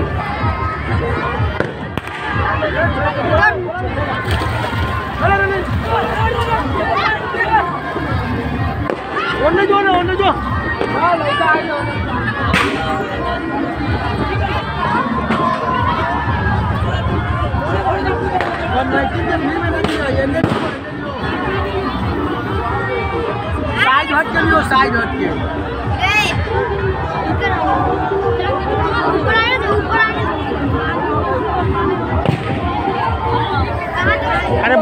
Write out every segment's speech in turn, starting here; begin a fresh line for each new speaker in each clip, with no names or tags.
rồi ஒன்று ஜோடு ஒன்று ஜோ ஆ லைட்டா સાઈડ હટ કે સાઈડ હટ કે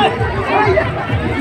Vai! Vai!